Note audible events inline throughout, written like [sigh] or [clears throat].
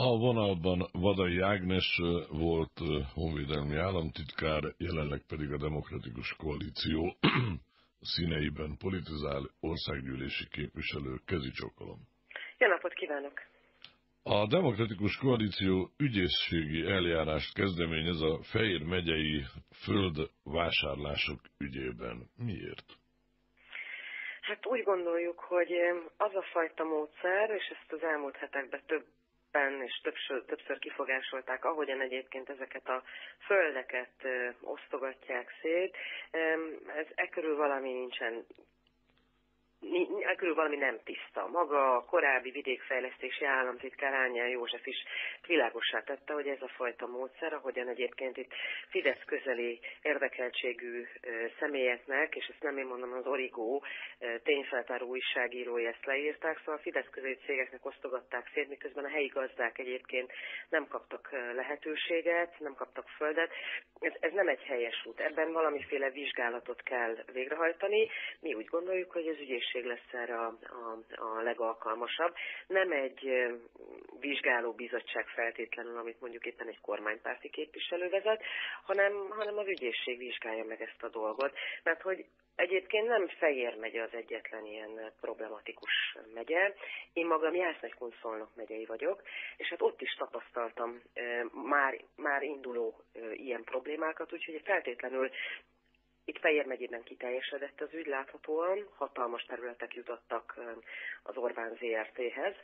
A vonalban Vadai Ágnes volt honvédelmi államtitkár, jelenleg pedig a Demokratikus Koalíció [clears throat] színeiben politizál országgyűlési képviselő. Kezi csokolom. Jó napot kívánok! A Demokratikus Koalíció ügyészségi eljárást kezdeményez a Fejér megyei földvásárlások ügyében. Miért? Hát úgy gondoljuk, hogy az a fajta módszer, és ezt az elmúlt hetekben több és többször, többször kifogásolták, ahogyan egyébként ezeket a földeket osztogatják szét. Ez e körül valami nincsen körül valami nem tiszta. Maga a korábbi vidékfejlesztési államtitkár Ányán József is világosá tette, hogy ez a fajta módszer, ahogyan egyébként itt Fidesz közeli érdekeltségű személyeknek, és ezt nem én mondom, az Origó tényfeltáró újságírói ezt leírták, szóval a Fidesz közeli cégeknek osztogatták szét, miközben a helyi gazdák egyébként nem kaptak lehetőséget, nem kaptak földet. Ez, ez nem egy helyes út. Ebben valamiféle vizsgálatot kell végrehajtani. Mi úgy gondoljuk, hogy ez ügyés ügynökség lesz erre a, a, a legalkalmasabb. Nem egy vizsgáló bizottság feltétlenül, amit mondjuk éppen egy kormánypárti képviselő vezet, hanem, hanem az ügyészség vizsgálja meg ezt a dolgot. Mert hogy Egyébként nem Fejér megye az egyetlen ilyen problematikus megye. Én magam Jász-Nagykunszolnok megyei vagyok, és hát ott is tapasztaltam már, már induló ilyen problémákat, úgyhogy feltétlenül itt Fejér megyében kiteljesedett az ügy láthatóan, hatalmas területek jutottak az Orbán ZRT-hez.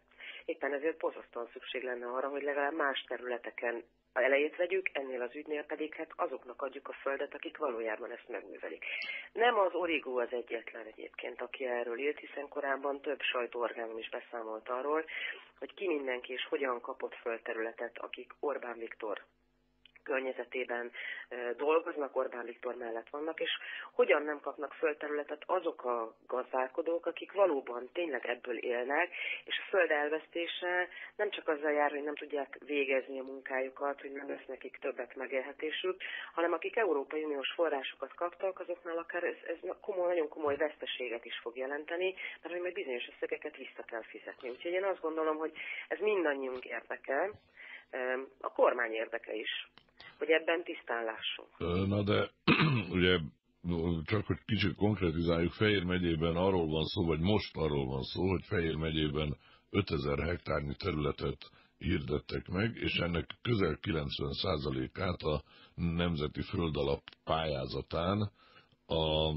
Éppen ezért borzasztóan szükség lenne arra, hogy legalább más területeken elejét vegyük, ennél az ügynél pedig hát azoknak adjuk a földet, akik valójában ezt megművelik. Nem az Origó az egyetlen egyébként, aki erről írt, hiszen korábban több sajtóorgánum is beszámolt arról, hogy ki mindenki és hogyan kapott földterületet, akik Orbán Viktor környezetében dolgoznak, Orbán Viktor mellett vannak, és hogyan nem kapnak földterületet azok a gazdálkodók, akik valóban tényleg ebből élnek, és a föld elvesztése nem csak azzal jár, hogy nem tudják végezni a munkájukat, hogy nem lesz nekik többet megélhetésük, hanem akik Európai Uniós forrásokat kaptak, azoknál akár ez, ez komoly, nagyon komoly veszteséget is fog jelenteni, mert hogy majd bizonyos összegeket vissza kell fizetni. Úgyhogy én azt gondolom, hogy ez mindannyiunk érdeke, a kormány érdeke is, hogy ebben tisztán lássunk. Na de [clears throat] ugye csak hogy kicsit konkretizáljuk, Fejér megyében arról van szó, vagy most arról van szó, hogy Fejér megyében 5000 hektárnyi területet hirdettek meg, és ennek közel 90%-át a Nemzeti Földalap pályázatán a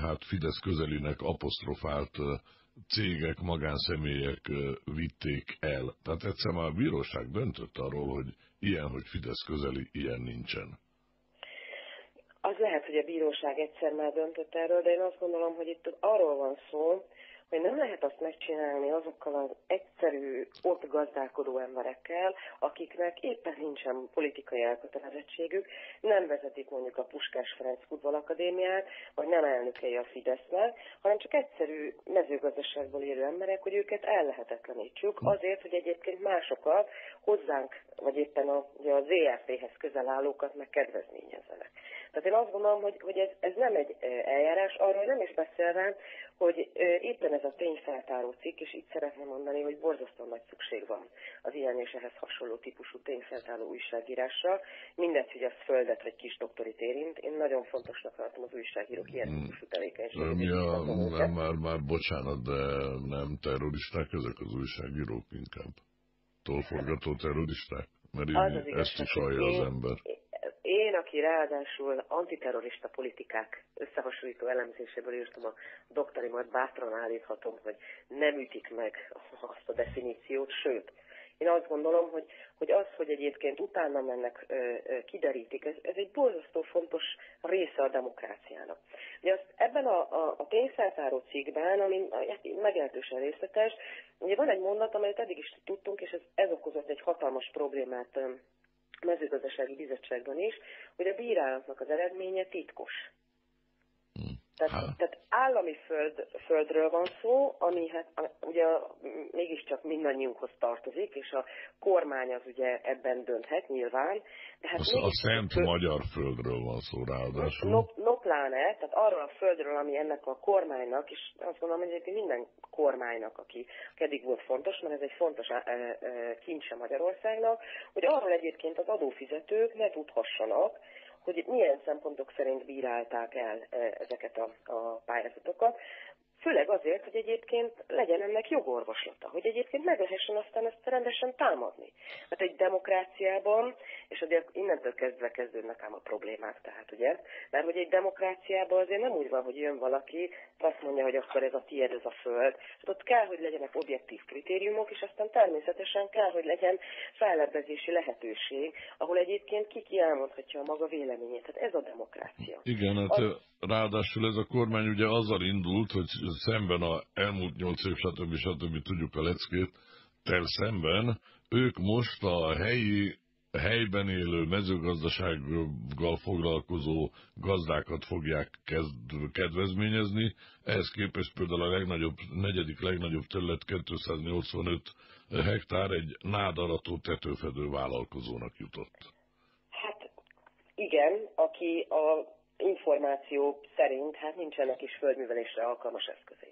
hát Fidesz közelinek apostrofált cégek, magánszemélyek vitték el. Tehát egyszer már a bíróság döntött arról, hogy ilyen, hogy Fidesz közeli, ilyen nincsen. Az lehet, hogy a bíróság egyszer már döntött erről, de én azt gondolom, hogy itt arról van szó, hogy nem lehet azt megcsinálni azokkal az egyszerű, ott gazdálkodó emberekkel, akiknek éppen nincsen politikai elkötelezettségük, nem vezetik mondjuk a Puskás Ferenc Futballakadémiát, vagy nem elnökei a Fidesznek, hanem csak egyszerű mezőgazdaságból élő emberek, hogy őket ellehetetlenítsük azért, hogy egyébként másokat hozzánk, vagy éppen a, ugye az ERT-hez közel állókat meg kedvezményezzenek. Tehát én azt gondolom, hogy, hogy ez, ez nem egy eljárás, arról nem is beszélve, hogy éppen ez a tényfeltáró cikk, és itt szeretném mondani, hogy borzasztóan nagy szükség van az ilyen és ehhez hasonló típusú tényfeltáró újságírásra. Mindegy, hogy az földet vagy kis doktorit érint. Én nagyon fontosnak tartom az újságírók ilyen típusú tevékenységet. Ja, már, már, már bocsánat, de nem terroristák ezek az újságírók inkább. Tolforgató terroristák? Mert így ezt is hallja az ember. Én, aki ráadásul antiterrorista politikák összehasonlító elemzéséből írtam a doktorimat, bátran állíthatom, hogy nem ütik meg azt a definíciót, sőt, én azt gondolom, hogy, hogy az, hogy egyébként utána mennek, ö, ö, kiderítik, ez, ez egy borzasztó fontos része a demokráciának. Ugye azt ebben a, a, a tényfeltáró cikkben, ami meglehetősen részletes, ugye van egy mondat, amelyet eddig is tudtunk, és ez, ez okozott egy hatalmas problémát mezőgazdasági bizottságban is, hogy a bírálatnak az eredménye titkos. Tehát, tehát állami föld, földről van szó, ami hát ugye mégiscsak mindannyiunkhoz tartozik, és a kormány az ugye ebben dönthet nyilván. De hát a, a szent föld... magyar földről van szó ráadásul. No, no pláne, tehát arról a földről, ami ennek a kormánynak, és azt gondolom, hogy egyébként minden kormánynak, aki eddig volt fontos, mert ez egy fontos kincse Magyarországnak, hogy arról egyébként az adófizetők ne tudhassanak, hogy milyen szempontok szerint bírálták el ezeket a, a pályázatokat. Főleg azért, hogy egyébként legyen ennek jogorvoslata, hogy egyébként meg lehessen aztán ezt rendesen támadni. Hát egy demokráciában, és ugye innentől kezdve kezdődnek ám a problémák, tehát ugye, mert hogy egy demokráciában azért nem úgy van, hogy jön valaki, azt mondja, hogy akkor ez a tiéd, ez a föld. Hát ott kell, hogy legyenek objektív kritériumok, és aztán természetesen kell, hogy legyen fellebbezési lehetőség, ahol egyébként ki elmondhatja a maga véleményét. Tehát ez a demokrácia. Igen, hát az... ráadásul ez a kormány ugye azzal indult, hogy szemben a elmúlt nyolc év, stb. stb. tudjuk a leckét, tel szemben, ők most a helyi helyben élő mezőgazdasággal foglalkozó gazdákat fogják kedvezményezni. Ehhez képest például a legnagyobb, negyedik legnagyobb terület 285 hektár egy nádarató tetőfedő vállalkozónak jutott. Hát igen, aki a információ szerint hát nincsenek is földművelésre alkalmas eszközé.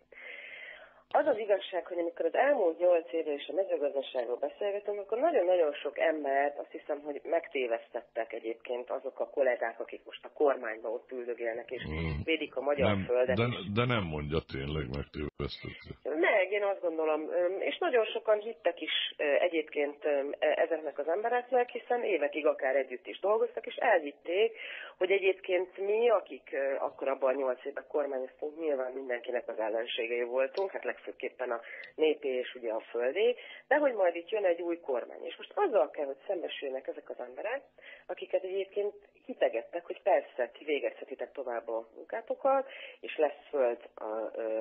Az az igazság, hogy amikor az elmúlt nyolc évben is a mezőgazdaságról beszélgetünk, akkor nagyon-nagyon sok embert azt hiszem, hogy megtévesztettek egyébként azok a kollégák, akik most a kormányban ott üldögélnek és hmm. védik a magyar nem, földet. De, de nem mondja tényleg megtévesztettek. Meg, én azt gondolom, és nagyon sokan hittek is egyébként ezeknek az embereknek, hiszen évekig akár együtt is dolgoztak, és elhitték, hogy egyébként mi, akik akkor abban a nyolc évben kormányoztunk, nyilván mindenkinek az ellenségei voltunk, hát legfőképpen a népi és ugye a földé, de hogy majd itt jön egy új kormány. És most azzal kell, hogy szembesüljenek ezek az emberek, akiket egyébként hitegettek, hogy persze, ti végezhetitek tovább a munkátokat, és lesz föld, a,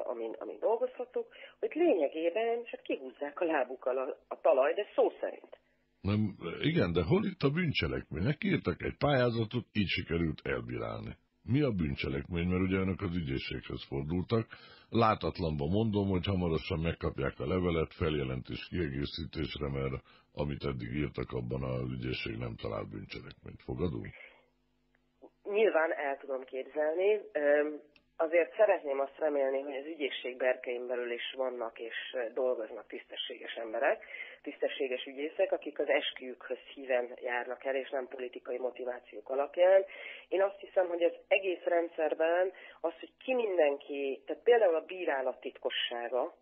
amin, amin dolgozhatok, hogy lényegében csak kihúzzák a lábukkal a, a talaj, de szó szerint. Nem, igen, de hol itt a bűncselekmény? Írtak egy pályázatot, így sikerült elbírálni. Mi a bűncselekmény? Mert ugye önök az ügyészséghez fordultak. Látatlanban mondom, hogy hamarosan megkapják a levelet feljelentés kiegészítésre, mert amit eddig írtak, abban az ügyészség nem talált bűncselekményt. Fogadunk? Nyilván el tudom képzelni. Azért szeretném azt remélni, hogy az ügyészség berkein belül is vannak és dolgoznak tisztességes emberek, tisztességes ügyészek, akik az esküjükhöz híven járnak el, és nem politikai motivációk alapján. Én azt hiszem, hogy az egész rendszerben az, hogy ki mindenki, tehát például a bírálat titkossága,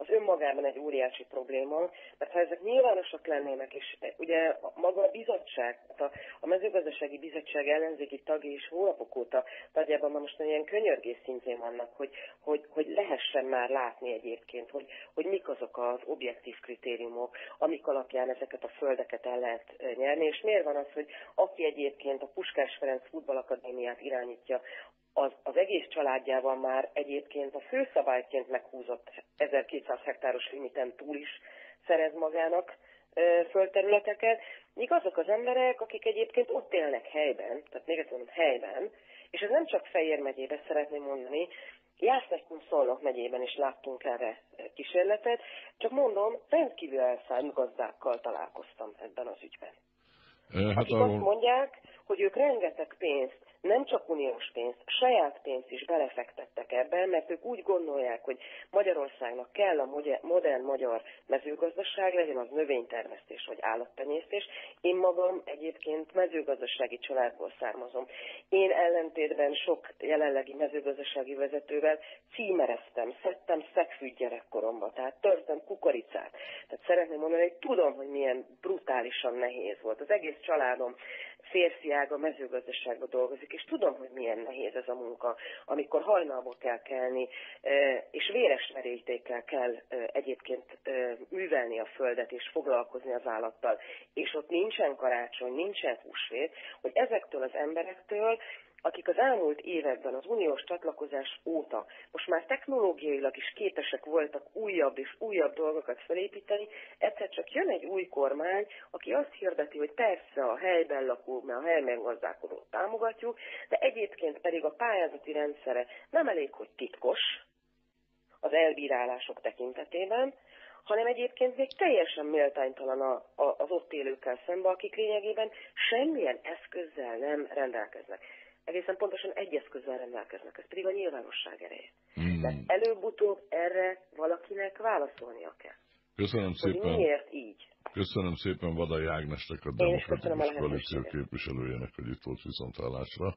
az önmagában egy óriási probléma, mert ha ezek nyilvánosak lennének, és e, ugye maga a bizottság, a, a mezőgazdasági bizottság ellenzéki tagja is hónapok óta nagyjában ma most ilyen könyörgés szintén vannak, hogy, hogy, hogy lehessen már látni egyébként, hogy, hogy mik azok az objektív kritériumok, amik alapján ezeket a földeket el lehet e, nyerni, és miért van az, hogy aki egyébként a Puskás Ferenc Futballakadémiát irányítja, az, az egész családjával már egyébként a főszabályként meghúzott 1200 hektáros limiten túl is szerez magának földterületeket, míg azok az emberek, akik egyébként ott élnek helyben, tehát még egyszer mondom helyben, és ez nem csak Fejér megyében szeretném mondani, Jászlekünk Szolnok megyében is láttunk erre kísérletet, csak mondom, rendkívül elszállt gazdákkal találkoztam ebben az ügyben. Hát akik ahol... azt mondják, hogy ők rengeteg pénzt nem csak uniós pénzt, saját pénzt is belefektettek ebben, mert ők úgy gondolják, hogy Magyarországnak kell a modern magyar mezőgazdaság, legyen az növénytermesztés vagy állattenyésztés. Én magam egyébként mezőgazdasági családból származom. Én ellentétben sok jelenlegi mezőgazdasági vezetővel címereztem, szedtem szegfűt gyerekkoromba, tehát törtem kukoricát. Tehát szeretném mondani, hogy tudom, hogy milyen brutálisan nehéz volt. Az egész családom férfi ága mezőgazdaságba dolgozik, és tudom, hogy milyen nehéz ez a munka, amikor hajnalba kell kelni, és véres merítékkel kell egyébként művelni a földet, és foglalkozni az állattal, és ott nincsen karácsony, nincsen húsvét, hogy ezektől az emberektől akik az elmúlt években az uniós csatlakozás óta most már technológiailag is képesek voltak újabb és újabb dolgokat felépíteni, egyszer csak jön egy új kormány, aki azt hirdeti, hogy persze a helyben lakó, mert a helyben gazdálkodót támogatjuk, de egyébként pedig a pályázati rendszere nem elég, hogy titkos az elbírálások tekintetében, hanem egyébként még teljesen méltánytalan a, a, az ott élőkkel szemben, akik lényegében semmilyen eszközzel nem rendelkeznek egészen pontosan egy eszközzel rendelkeznek, ez pedig a nyilvánosság ereje. Hmm. Tehát előbb-utóbb erre valakinek válaszolnia kell. Köszönöm szépen. Hogy miért így? Köszönöm szépen Vadai Ágnesnek, a Demokratikus Koalíció képviselőjének, hogy itt volt viszontállásra.